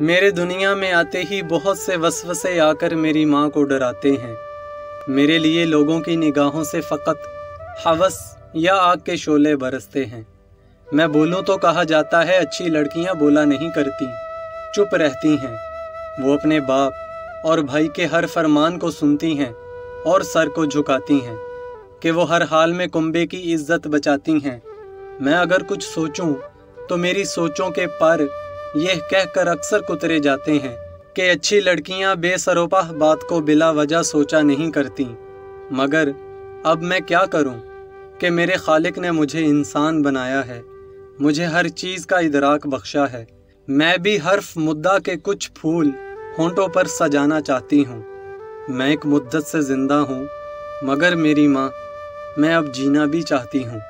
मेरे दुनिया में आते ही बहुत से वसवसे आकर मेरी माँ को डराते हैं। मेरे लिए लोगों की निगाहों से फ़कत हवस या आग के शोले बरसते हैं। मैं बोलूँ तो कहा जाता है, अच्छी लड़कियाँ बोला नहीं करती, चुप रहती हैं। वो अपने बाप और भाई के हर फरमान को सुनती हैं और सर को झुकाती हैं कि वो हर हाल में कुंबे की इज़्ज़त बचाती हैं। मैं अगर कुछ सोचूं तो मेरी सोचों के पर यह कहकर अक्सर कुतरे जाते हैं कि अच्छी लड़कियाँ बेसरोपा बात को बिला वजह सोचा नहीं करती। मगर, अब मैं क्या करूँ कि मेरे खालिक ने मुझे इंसान बनाया है। मुझे हर चीज़ का इदराक बख्शा है। मैं भी हर्फ मुद्दा के कुछ फूल होंठों पर सजाना चाहती हूँ। मैं एक मुद्दत से ज़िंदा हूँ, मगर मेरी माँ, मैं अब जीना भी चाहती हूँ।